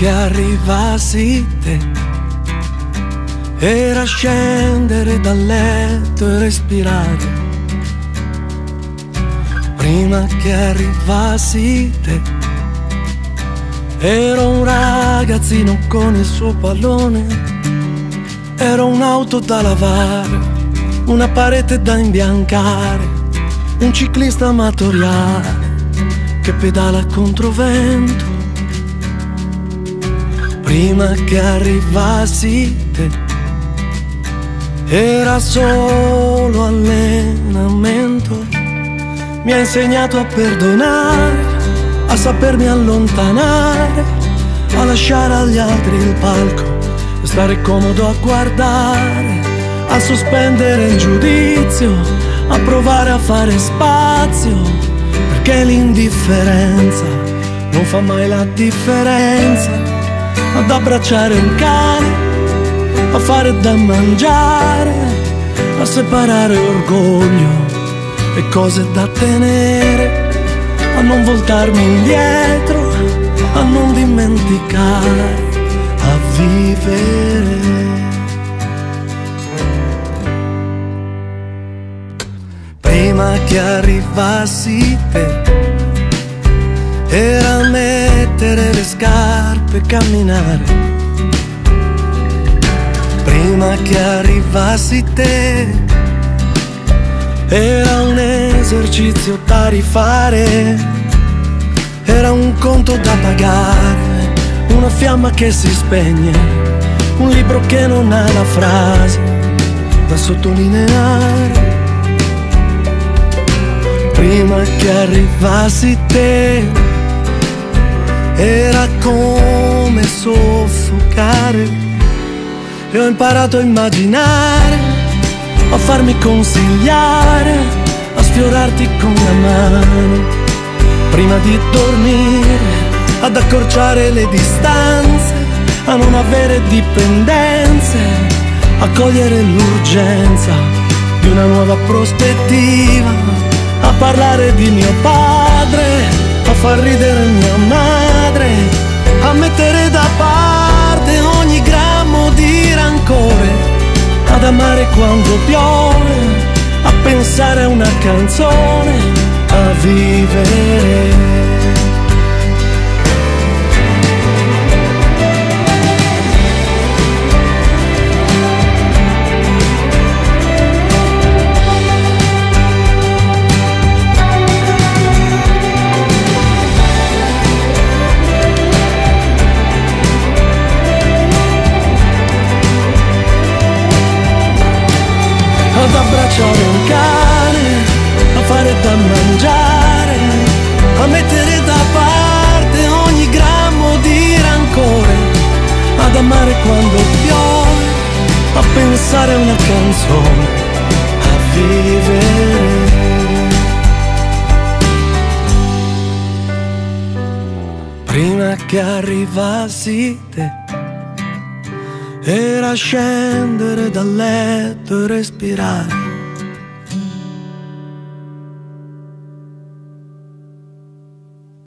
Che arrivassi te, era scendere dal letto e respirare. Prima che arrivassi te, ero un ragazzino con il suo pallone, ero un'auto da lavare, una parete da imbiancare, un ciclista amatoriale che pedala contro vento. Prima che arrivassi te, era solo allenamento. Mi ha insegnato a perdonare, a sapermi allontanare, a lasciare agli altri il palco e stare comodo a guardare, a sospendere il giudizio, a provare a fare spazio perché l'indifferenza non fa mai la differenza ad abbracciare un cane, a fare da mangiare, a separare orgoglio e cose da tenere, a non voltarmi indietro, a non dimenticare, a vivere. prima che arrivassi te era mettere le scarpe e camminare. Prima che arrivassi te era un esercizio da rifare. Era un conto da pagare una fiamma che si spegne un libro che non ha la frase da sottolineare. Prima che arrivassi te era come soffocare. E ho imparato a immaginare a farmi consigliare a sfiorarti con la mano. Prima di dormire ad accorciare le distanze a non avere dipendenze a cogliere l'urgenza di una nuova prospettiva a parlare di mio padre, a far ridere ad amare quando piove, a pensare a una canzone, a vivere. Ad abbracciare un cane, a fare da mangiare, a mettere da parte ogni grammo di rancore, ad amare quando piove, a pensare a una canzone, a vivere. Prima che arrivassi te era scendere dal letto e respirare